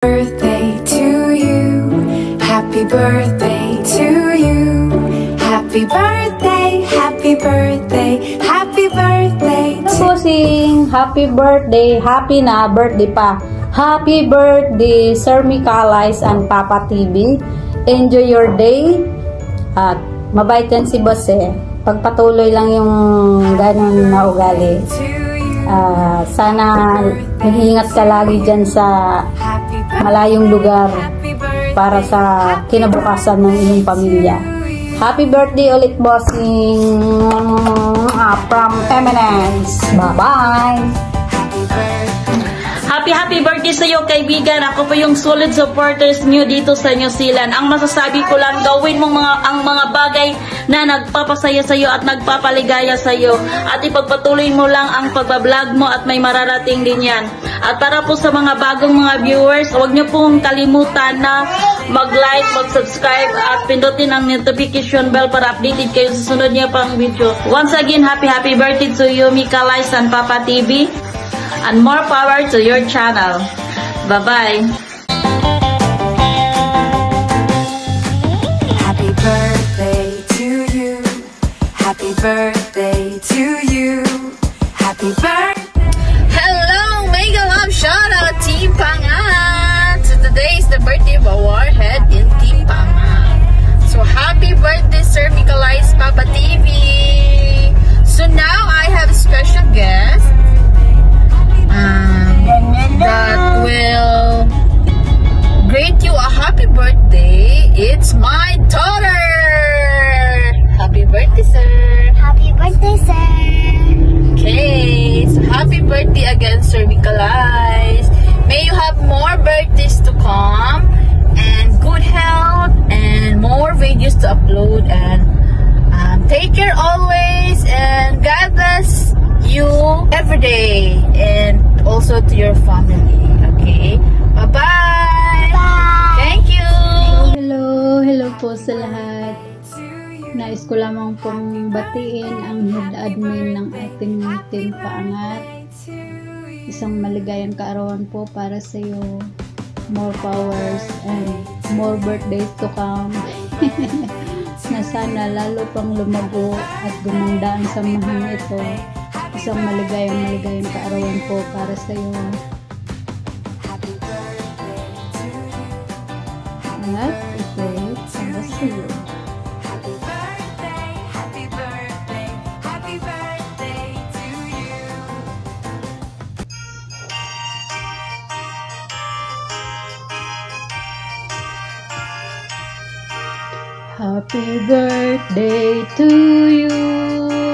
birthday to you. Happy birthday to you. Happy birthday, happy birthday, happy birthday to Bossing, happy birthday. Happy na, birthday pa. Happy birthday, Sir Micalais and Papa TV. Enjoy your day. At mabait yan si boss eh. Pagpatuloy lang yung ganun na ugali. Ah, sana mag-iingat ka lagi dyan sa malayong lugar para sa kinabukasan ng iyong pamilya. Happy birthday ulit, bossing! From Eminence. Bye-bye! Happy. Happy birthday sa iyo kaibigan. Ako po yung solid supporters niyo dito sa New Zealand. Ang masasabi ko lang gawin mo mga ang mga bagay na nagpapasaya sa iyo at nagpapaligaya sa iyo. At ipagpatuloy mo lang ang pagbablog mo at may mararating din 'yan. At para po sa mga bagong mga viewers, huwag niyo pong kalimutan na mag-like, mag-subscribe at pindutin ang notification bell para updated kayo sa sunod niya pang video. Once again, happy happy birthday to you, Mika Lice and Papa TV and more power to your channel. Bye-bye. Happy birthday to you. Happy birthday to you. Happy birthday. Hello, Mega Love Shout out Team Pangat! So today is the birthday of our warhead in Team Pangat. So happy birthday, Sir Nicolais Papa TV! So now I have a special guest um, that will greet you a happy birthday. It's my daughter! Happy birthday, sir! Happy birthday, sir! Okay, so happy birthday again, Sir Nicolais. May you have more birthdays to come and good health and more videos to upload and um, take care always and God bless you every day and also to your family. Okay, bye-bye. Thank you. Hello, hello po sa lahat. Nais ko lamang pong batiin ang head admin ng ating team paangat. Isang maligayang kaarawan po para sa iyo. More powers and more birthdays to come. na sana lalo pang lumago at gumanda ang samahan ito. Isang maligayang maligayang kaarawan po para sa iyo. Happy birthday to you. At ito para sa iyo. Happy birthday to you.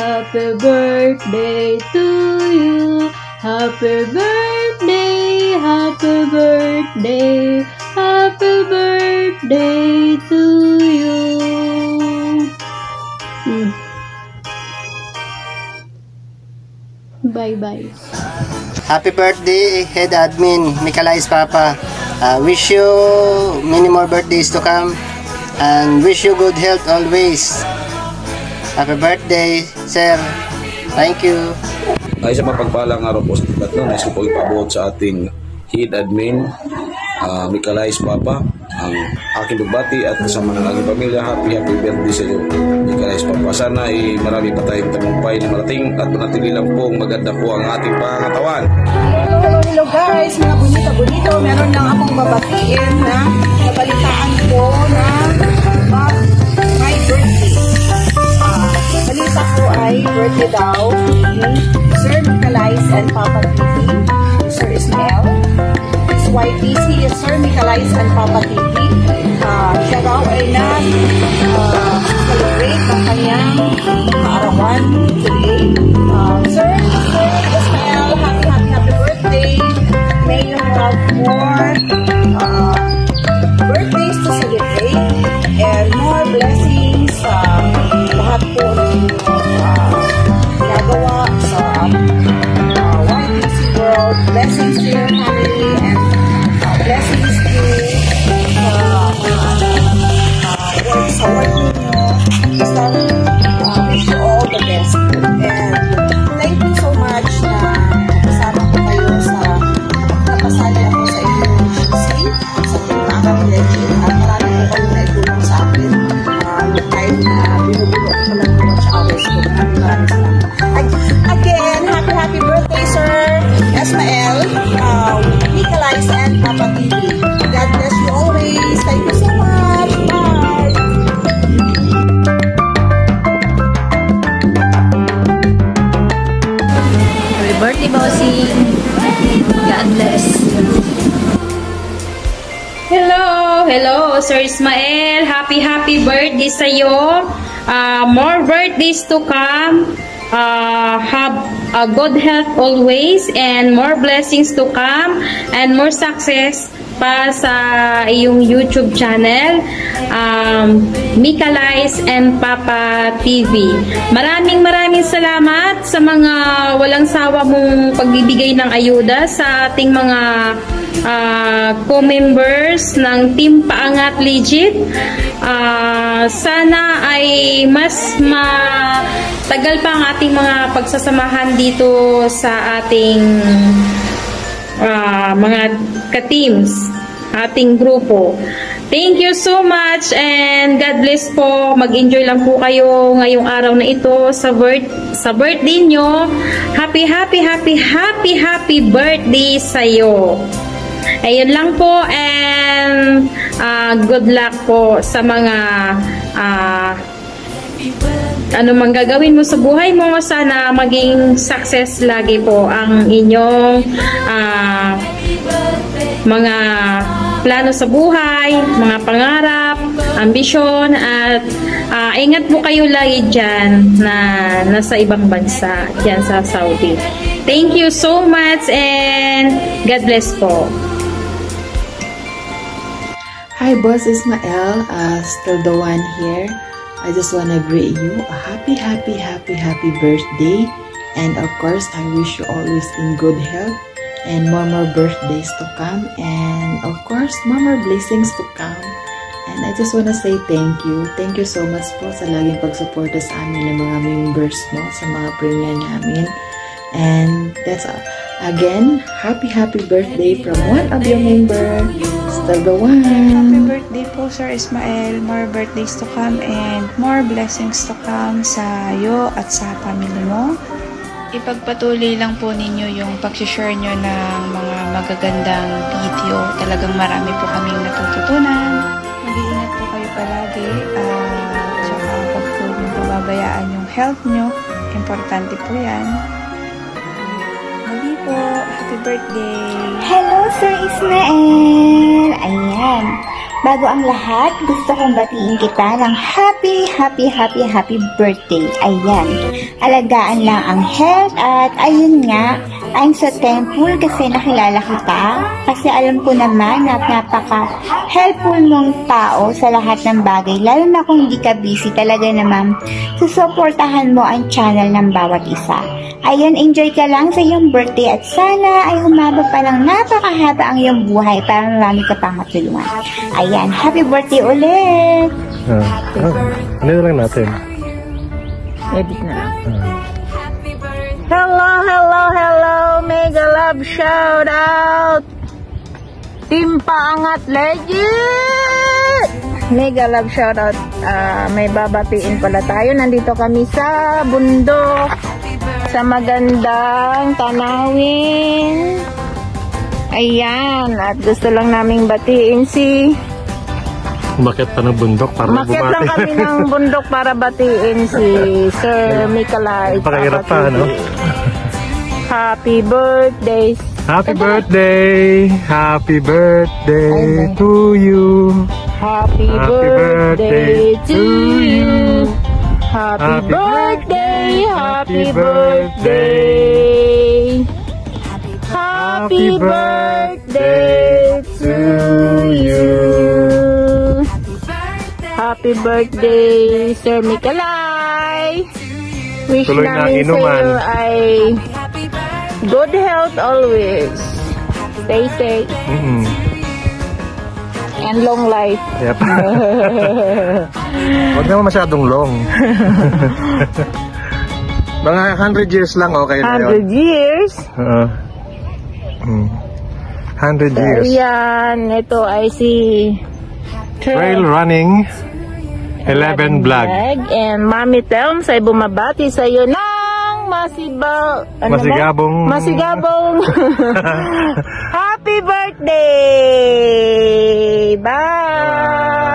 Happy birthday to you. Happy birthday. Happy birthday. Happy birthday to you. Hmm. Bye bye. Happy birthday, head admin, Mikalais Papa. Uh, wish you many more birthdays to come and wish you good health always. Happy birthday, sir. Thank you. Ay sa mapagpalang araw po sa tatlo, nais ko po ipabuot sa ating head admin, uh, Mikalais Papa, ang aking dugbati at kasama ng aking pamilya. Happy, happy birthday sa iyo, Mikalais Papa. Sana ay marami pa tayong tagumpay na marating at manatili lang pong maganda po ang ating pangatawan. Hello, hello, hello guys! Mga bonito-bonito, meron lang akong babatiin na nabalitaan ko na birthday daw ni Sir Nicolais and Papa TV, Sir Ismael. His wife si Sir Nicolais and Papa TV. Ah, siya raw ay na ah, celebrate ang kanyang kaarawan today. Sir Ismael. Happy, happy birthday sa'yo. Uh, more birthdays to come. Uh, have a good health always and more blessings to come and more success pa sa iyong YouTube channel um, Mika Lies and Papa TV. Maraming maraming salamat sa mga walang sawa mong pagbibigay ng ayuda sa ating mga uh, co-members ng Team Paangat Legit. Ah, sana ay mas matagal pa ang ating mga pagsasamahan dito sa ating ah, mga ka-teams, ating grupo. Thank you so much and God bless po. Mag-enjoy lang po kayo ngayong araw na ito sa birth sa birthday nyo. Happy, happy, happy, happy, happy birthday sa'yo. Ayun lang po and ah, good luck po sa mga ah, ano mang gagawin mo sa buhay mo, sana maging success lagi po ang inyong ah, mga plano sa buhay, mga pangarap, ambisyon, at ah, ingat po kayo lagi dyan na nasa ibang bansa, dyan sa Saudi. Thank you so much and God bless po. Hi, Boss Ismael. Uh, still the one here. I just want to greet you a happy, happy, happy, happy birthday. And of course, I wish you always in good health and more, more birthdays to come. And of course, more, more blessings to come. And I just want to say thank you. Thank you so much po sa laging pagsuporta sa amin ng mga members mo, sa mga premium namin. And that's all. Again, happy, happy birthday from one of your member. One. Happy birthday po, Sir Ismael. More birthdays to come and more blessings to come sa iyo at sa family mo. Ipagpatuloy lang po ninyo yung pag-share nyo ng mga magagandang video. Talagang marami po kaming natututunan. Mag-iingat po kayo palagi. at tsaka huwag po yung pababayaan yung health nyo. Importante po yan. Muli po, happy birthday! Hello, Sir Ismael! Ayan. Bago ang lahat, gusto kong batiin kita ng happy, happy, happy, happy birthday. Ayan. Alagaan lang ang health at ayun nga, I'm so thankful kasi nakilala kita. Kasi alam ko naman na napaka-helpful mong tao sa lahat ng bagay. Lalo na kung hindi ka busy, talaga naman susuportahan mo ang channel ng bawat isa. Ayun, enjoy ka lang sa iyong birthday at sana ay humaba pa ng napakahaba ang iyong buhay para marami ka pang matulungan. Ayan, happy birthday ulit! Ah, ah, ano lang natin? Edit na lang. Hello, hello, hello! Love shout out! Team Paangat Legit! Mega love shout out. Ah, may babatiin pala tayo. Nandito kami sa bundok. Sa magandang tanawin. Ayan. At gusto lang naming batiin si Umakit pa ng bundok para Umakyat lang bumati. kami ng bundok para batiin si Sir Nicolai. Pakahirap pa, ano? Happy birthday. Happy birthday! Happy birthday to you! Happy, birthday, to you. Happy, birthday, happy happy birthday. Happy birthday to you. Happy birthday, Sir Mikalay. Wish Tuloy na namin inuman. sa'yo ay Good health always. Stay safe. Mm-mm. And long life. Yep. Huwag naman masyadong long. Mga 100 years lang, okay na yun. 100 years. Oo. Mm. 100 years. Ayan, ito ay si Trail running, 11 vlog. And Mami Telms ay bumabati sa iyo ng masiba, ano ba? Masigabong. Masigabong. Happy birthday! Bye!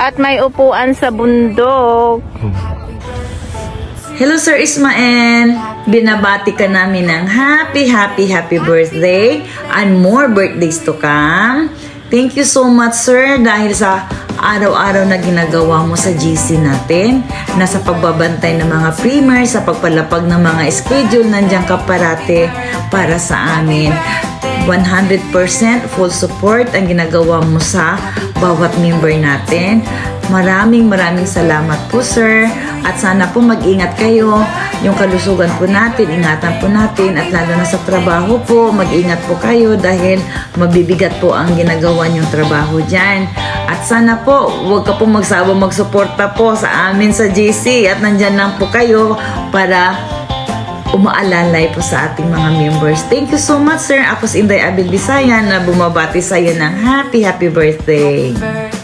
At may upuan sa bundok. Hello Sir Ismael! Binabati ka namin ng happy, happy, happy birthday and more birthdays to come. Thank you so much sir dahil sa araw-araw na ginagawa mo sa GC natin na sa pagbabantay ng mga primer, sa pagpalapag ng mga schedule, nandiyan ka parate para sa amin. 100% full support ang ginagawa mo sa bawat member natin. Maraming maraming salamat po sir at sana po mag-ingat kayo yung kalusugan po natin, ingatan po natin at lalo na sa trabaho po, mag-ingat po kayo dahil mabibigat po ang ginagawa niyong trabaho dyan. At sana po, huwag ka po magsawa magsuporta po sa amin sa GC at nandyan lang po kayo para umaalalay po sa ating mga members. Thank you so much, sir. Ako si Inday Abil Bisayan na bumabati sa iyo ng happy, happy birthday. birthday